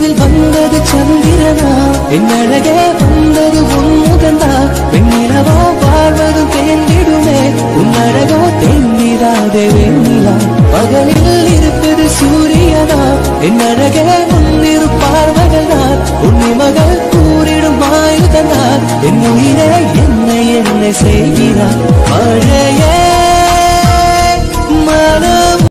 நிலாவில் வந்தது சந்திரனா? என் அழகே வந்தது உன்முகந்தா வெண்ணிலவா வாழ்வது தேர்ந்திடுமே உன் அழகோ தேர்ந்திடாதே வெண்ணிலா பகலில் இருப்பது சூரியனா? என் அழகே முன்னிரு பார்வகள்தான் உன்னை மகள் கூறிடும் ஆயுதனார். என் உயிரை என்னை என்ன செய்கிறார்.